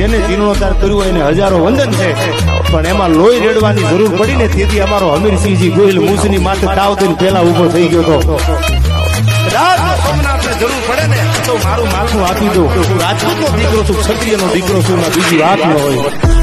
જેને જીર્ણોદ્ધાર કર્યું એને હજારો વંદન છે. પણ એમાં લોહી રેડવાની જરૂર પડી ને તેથી અમારો અમીરસિંહજી ગોહિલ મૂસની માથે તાવ દઈને પેલા ઊભો થઈ ગયો હતો. જરૂર પડે ને, તો મારું માથું આપી દઉં હું રાજપૂતનો દીકરો છું ક્ષત્રિય નો દીકરો છું બીજી વાત ન હોય.